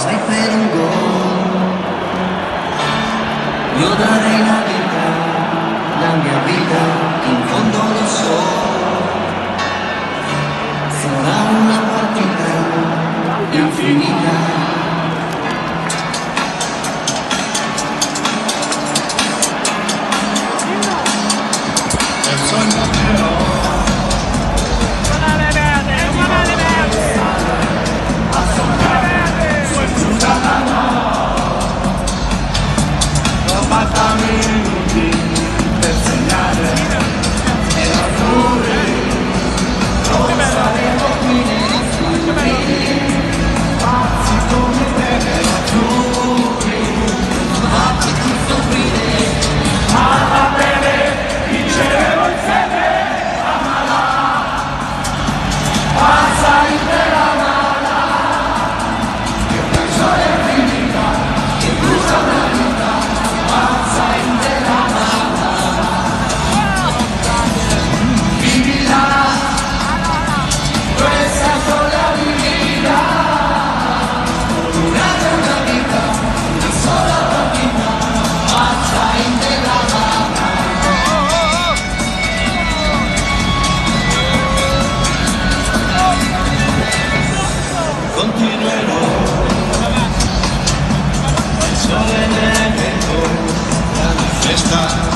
sleeping gold. You're the. casa